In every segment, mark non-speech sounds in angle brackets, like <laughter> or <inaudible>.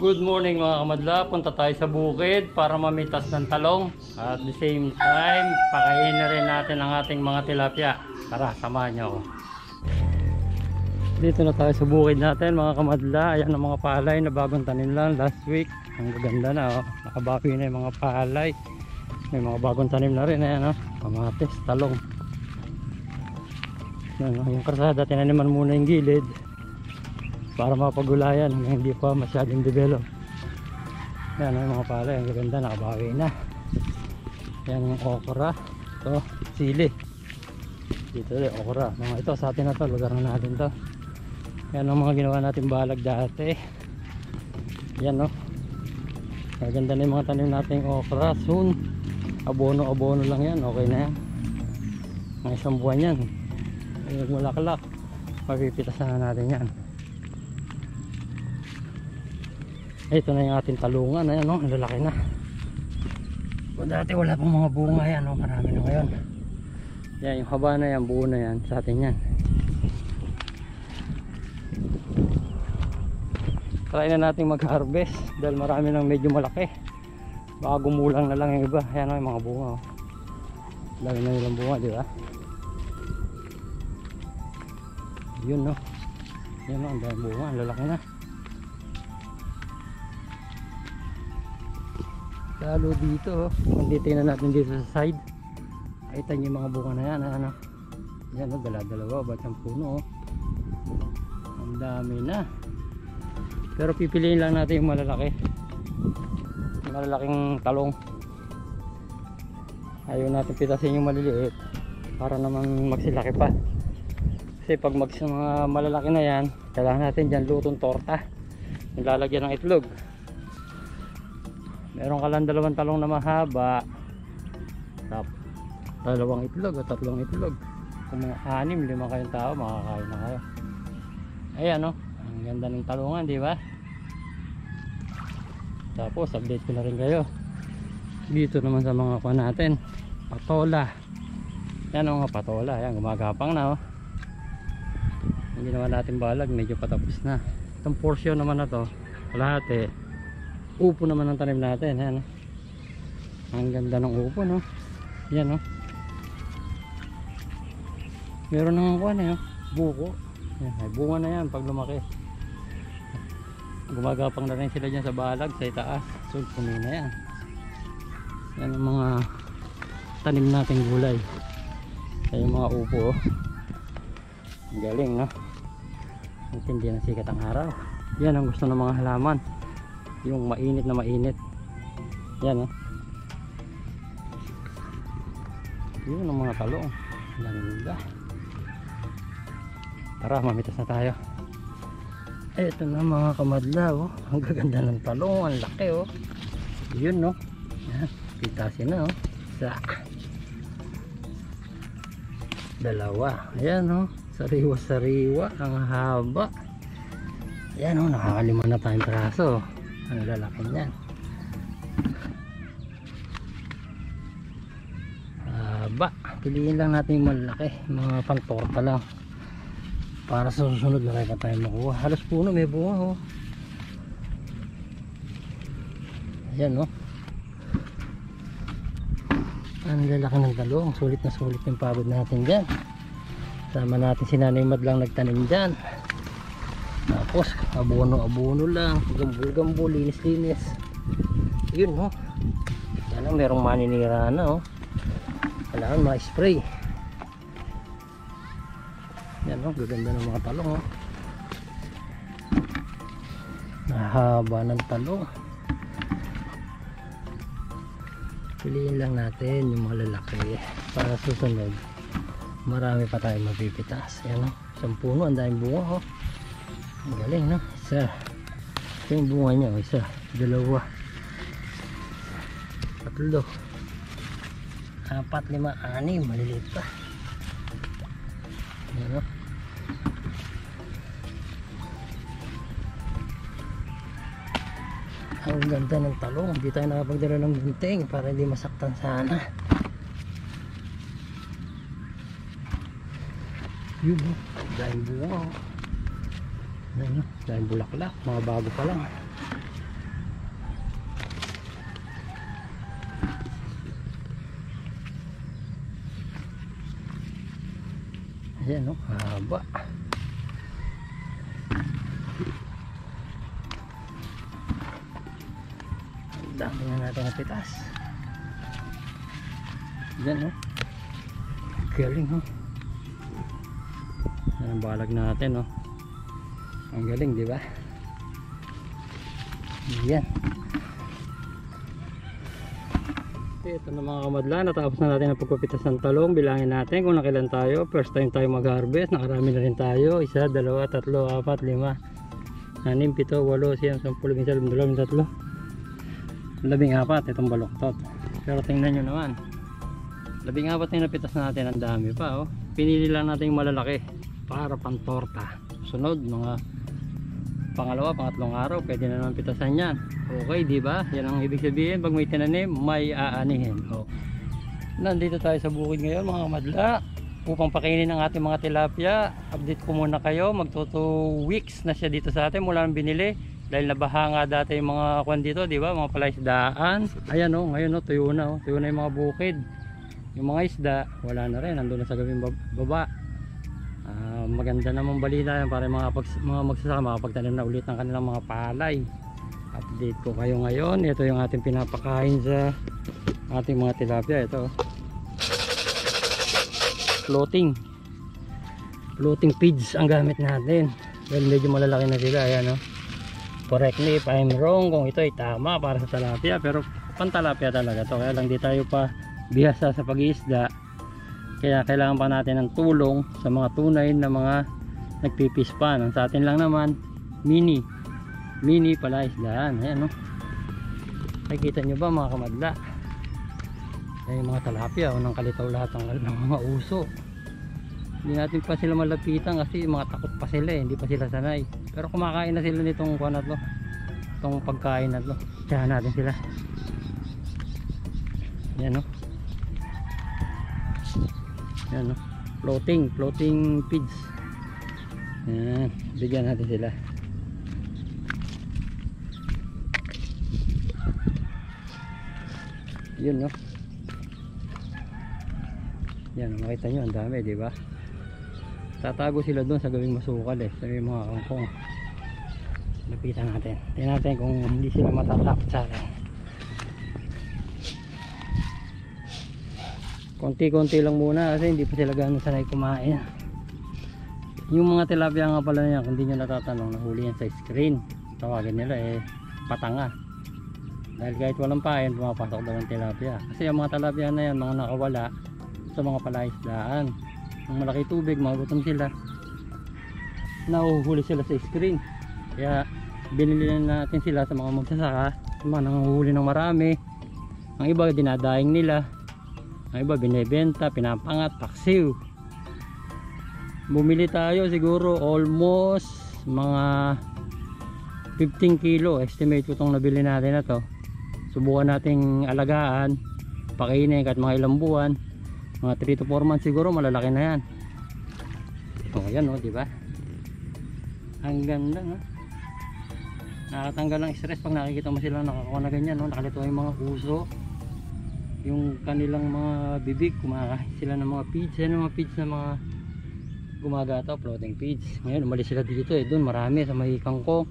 Good morning mga kamadla. Punta tayo sa bukid para mamitas ng talong. At the same time, pakainin na rin natin ang ating mga tilapia. Tara, samahan niyo ako. Dito na tayo sa bukid natin mga kamadla. Ayan ang mga palay na bagong tanim lang last week. Ang gaganda na oh. Nakabawi na yung mga palay. May mga bagong tanim na rin. Ayan oh. Kamatis, talong. Ayan, oh. Yung karsada, tinaniman muna yung gilid para mapagulayan hanggang hindi pa masyadong develop. Yan ang mga palay ang gaganda nakabawi na. Yan yung okra. Ito sili. Dito ulit okra. Mga ito sa atin na to lugar na natin to. Yan ang mga ginawa natin balag dati. Yan no? Maganda na yung mga tanim natin okra. Soon abono abono lang yan. Okay na yan. Mga isang buwan yan. Yung mulaklak mapipitas na natin yan ito na yung ating talungan. Ayan no, ang lalaki na. O, dati wala pang mga bunga yan no, marami na ngayon. Yan yung haba na yan, buo na yan. Sa atin yan. Try na natin mag harvest dahil marami nang medyo malaki. Baka gumulang na lang yung iba. Ayan no, yung mga bunga oh. dami na nilang bunga di ba? Yun no? Yan no, ang dami bunga, ang lalaki na lalo dito oh. kung titingnan natin dito sa side kita nyo yung mga bunga na yan ano. Yan oh, dala dalawa ba't ang puno oh. ang dami na. Pero pipiliin lang natin yung malalaki. Yung malalaking talong. Ayaw natin pitasin yung maliliit para naman magsilaki pa. Kasi pag mag mga malalaki na yan kailangan natin dyan lutong torta. Yung lalagyan ng itlog meron ka lang dalawang talong na mahaba. Tap dalawang itlog o tatlong itlog. Kung mga anim, lima kayong tao makakain na kayo. Ayan o ang ganda ng talungan di ba? Tapos update ko na rin kayo. Dito naman sa mga kuha natin. Patola. Yan o mga patola. Yan gumagapang na o ang ginawa natin balag medyo patapos na. Itong portion naman na to kalahati upo naman ang tanim natin ayan, oh. ang ganda ng upo no? Yan no? Meron nang kuha na yun buko. Yan, ay bunga na yan pag lumaki. Gumagapang na rin sila dyan sa balag sa itaas. So puno na yan. Yan ang mga tanim nating gulay. Ay mga upo oh. galing no? Hindi na sikat ang araw. Yan ang gusto ng mga halaman yung mainit na mainit. Yan oh. Yun ang mga talong. Ganda. Tara mamitas na tayo. Eto na mga kamadla oh. Ang gaganda ng talong ang laki oh. Yun no yan pitasin na oh. Isa dalawa. Ayan oh. Sariwa sariwa ang haba. Yan oh nakakalima na tayong praso ang lalaki niyan haba piliin lang natin yung malaki. Mga pangtorta lang. Para sa susunod na pa tayo makuha. Halos puno may bunga oh. Ayan oh. Ang lalaki ng talong sulit na sulit yung pagod natin dyan. Sama natin si nanay madlang nagtanim dyan tapos abono abono lang. Gambul gambul linis linis. Yun no yan ang merong maninira na oh. Kailangan ma-spray. Yan no gaganda ng mga talong oh. Nahaba ng talong. Piliin lang natin yung mga lalaki. Para susunod marami pa tayong mapipitas. Yan no isang puno ang daming bunga oh ang galing no? Isa. Ito yung bunga niya isa. Dalawa. Tatlo. Apat lima anim. Maliliit pa. Yan no? Ang ganda ng talong. Hindi tayo nakapagdala ng gunting para hindi masaktan sana. Yun dahil bunga ayun o dahil bulaklak mga bago pa lang. Ayan o haba. Dami na natin ang pitas. Dyan o galing o yan ang balag natin o ang galing di ba? Yan. Ito na mga kamadla, natapos na natin ang pagpapitas ng talong. Bilangin natin kung nakilan tayo. First time tayo mag-harvest, nakarami na rin tayo. Isa, dalawa, tatlo, apat, lima, anim, pito, walo, siyam, sampul, labing isa, labing dalawa, labing tatlo. Labing apat, itong baloktot. Pero tingnan nyo naman. Labing apat na napitas natin, ang dami pa. Oh. Pinili lang natin yung malalaki para pang torta. Sunod, mga pangalawa, pangatlong araw, pwede na naman pitasan yan. Okay, di ba? Yan ang ibig sabihin, pag may tinanim, may aanihin. Oh. Nandito tayo sa bukid ngayon, mga madla, upang pakainin ang ating mga tilapia. Update ko muna kayo, magto 2 weeks na siya dito sa atin mula nang binili. Dahil nabaha nga dati yung mga kwan dito, di ba? Mga palaisdaan. Ayan oh, ngayon oh, tuyo na oh. Tuyo na yung mga bukid. Yung mga isda, wala na rin. Nandun na sa gawing bab- baba. Ah, maganda namang balita yan para mga, pags, mga magsasaka makapagtanim na ulit ng kanilang mga palay. Update ko kayo ngayon. Ito yung ating pinapakain sa ating mga tilapia. Ito. Floating. Floating feeds ang gamit natin. Well medyo malalaki na sila. Ayan o correct me if I'm wrong kung ito ay tama para sa tilapia pero pantalapia talaga to. Kaya lang di tayo pa bihasa sa pag-iisda kaya kailangan pa natin ng tulong sa mga tunay na mga nagpipispan ang sa atin lang naman mini mini pala isdaan ayan no? Nakikita nyo ba mga kamadla? Ay mga talapia o nang kalitaw lahat ng, <laughs> ng mga uso. Hindi natin pa sila malapitan kasi mga takot pa sila eh, hindi pa sila sanay. Pero kumakain na sila nitong kuha na to itong pagkain na to. Kaya natin sila. Yan no yan no floating floating feeds yan bigyan natin sila. Yun no? Yan makita nyo ang dami di ba? Tatago sila doon sa gawing masukal eh. Sa mga kangkong lapitan natin. Tingnan natin kung hindi sila matatapot sa atin konti-konti lang muna kasi hindi pa sila gano'n sanay kumain. Yung mga tilapia nga pala niya kung hindi nyo natatanong nahuli yan sa screen. Tawagin nila eh patanga. Dahil kahit walang pain pumapasok daw ang tilapia. Kasi yung mga tilapia na yan mga nakawala sa mga palaisdaan. Ang malaki tubig magutom sila. Nahuhuli sila sa screen. Kaya binili na natin sila sa mga magsasaka. Sa mga nanguhuli ng marami. Ang iba dinadaing nila ang iba binebenta pinapangat paksiw. Bumili tayo siguro almost mga 15 kilo. Estimate ko itong nabili natin na to. Subukan nating alagaan pakainin kahit mga ilang buwan. Mga 3 to 4 months siguro malalaki na yan. O yan o diba ang ganda no nakatanggal ng stress pag nakikita mo sila nakakuha na ganyan no nakalito yung mga uso yung kanilang mga bibig kumakain sila ng mga feeds. Yan ang mga feeds na mga gumagato floating feeds. Ngayon umalis sila dito eh. Doon marami sa may kangkong.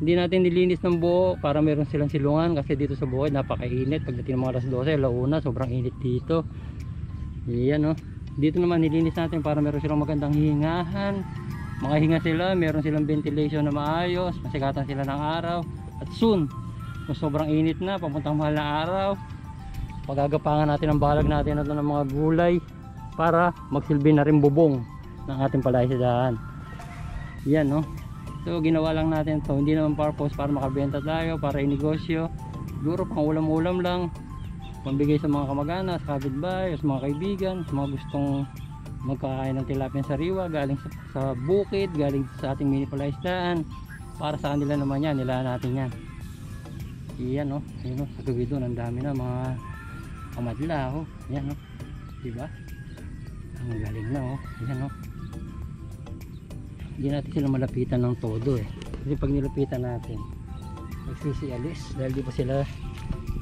Hindi natin nilinis ng buo para meron silang silungan kasi dito sa buhay napakainit. Pagdating ng mga alas 12 launa sobrang init dito. Yan no? Dito naman nilinis natin para meron silang magandang hingahan mga hinga sila meron silang ventilation na maayos masikatan sila ng araw. At soon kung sobrang init na papuntang mahal na araw pagagapangan natin ang balag natin natin ng mga gulay para magsilbi na rin bubong ng ating palaisdaan yan no? So ginawa lang natin to. Hindi naman purpose para makabenta tayo para inegosyo. Siguro pang ulam ulam lang pambigay sa mga kamag-anak sa kapitbahay sa mga kaibigan sa mga gustong magkakain ng tilapia sariwa galing sa, sa bukid galing sa ating mini palaisdaan para sa kanila naman yan nila natin yan. Yan no? Yun no? Sa gabi doon ang dami na mga kamadla oh. Yan no diba? Ang galing na oh. Yan no hindi natin sila malapitan ng todo eh. Kasi pag nilapitan natin magsisialis dahil di pa sila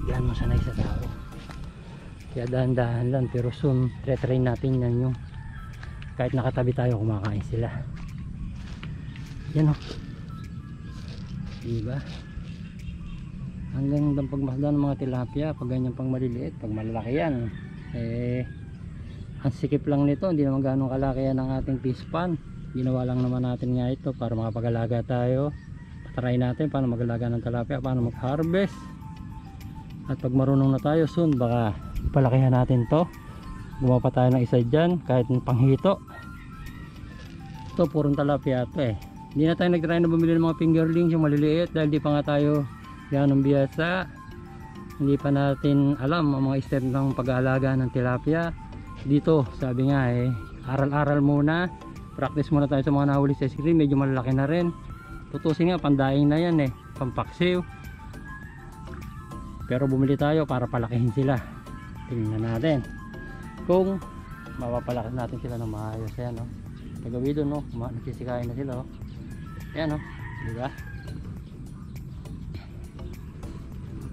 gano'n sanay sa tao. Kaya dahan-dahan lang pero soon train natin yan yung kahit nakatabi tayo kumakain sila. Yan o diba hanggang dampag masdan ng mga tilapia pag ganyan pang maliliit pag malalaki yan eh ang sikip lang nito hindi naman ganong kalaki yan ang ating fish pan. Ginawa lang naman natin nga ito para makapag-alaga tayo. Patry natin paano mag-alaga ng tilapia paano mag-harvest. At pag marunong na tayo soon baka palakihan natin to. Gumawa pa tayo ng isa dyan kahit panghito. Ito purong tilapia to eh. Hindi na tayo nag-try na bumili ng mga fingerlings yung maliliit dahil di pa nga tayo yan ng biyasa. Hindi pa natin alam ang mga step ng pag-aalaga ng tilapia. Dito sabi nga eh aral-aral muna. Practice muna tayo sa mga nahuli sa screen. Medyo malalaki na rin. Tutusin nga pandaing na yan eh. Pampaksiw. Pero bumili tayo para palakihin sila. Tingnan natin kung mapapalaki natin sila ng maayos. Ayan no kagabi doon no? Ma- nagsisikain na sila oh. ayan no di ba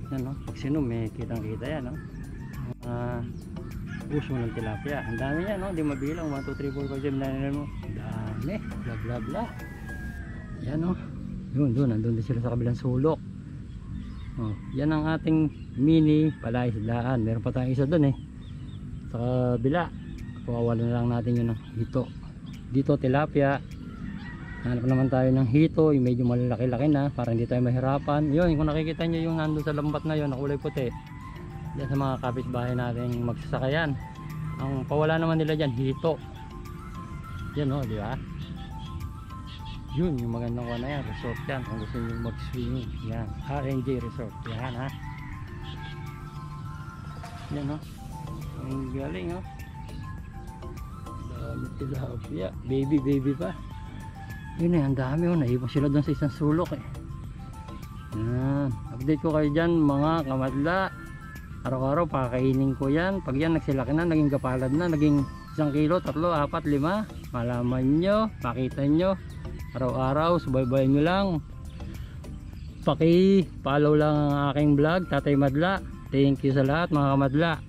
yan no? Pag sinom eh kitang kita yan no? Ah puso ng tilapia. Ang dami yan no? Di mabilang. 1, 2, 3, 4, 5, 6, 7, 8 mo dami. Bla bla bla. Yan no? Yun doon nandun din sila sa kabilang sulok. Oh, yan ang ating mini palaisdaan meron pa tayong isa doon eh. Sa kabila. Pawawalan na lang natin yun ng hito dito tilapia hanap naman tayo ng hito yung medyo malalaki-laki na para hindi tayo mahirapan. Yun kung nakikita nyo yung nandun sa lambat na yun na kulay puti yan sa mga kapitbahay natin magsasakayan. Ang pawala naman nila dyan hito. Yan o di ba? Yun yung magandang kuha na yan resort yan kung gusto nyo mag swimming yan RNG resort. Yan ha? Yan o ang galing o dami tilapia. Baby baby pa yun eh ang dami o naiwan sila doon sa isang sulok eh. Yan. Update ko kayo dyan mga kamadla. Araw-araw pakakainin ko yan. Pag yan nagsilaki na naging kapalad na naging isang kilo, tatlo, apat, lima. Malaman nyo, makita nyo. Araw-araw, subaybayan nyo lang. Paki follow lang ang aking vlog Tatay Madla. Thank you sa lahat mga kamadla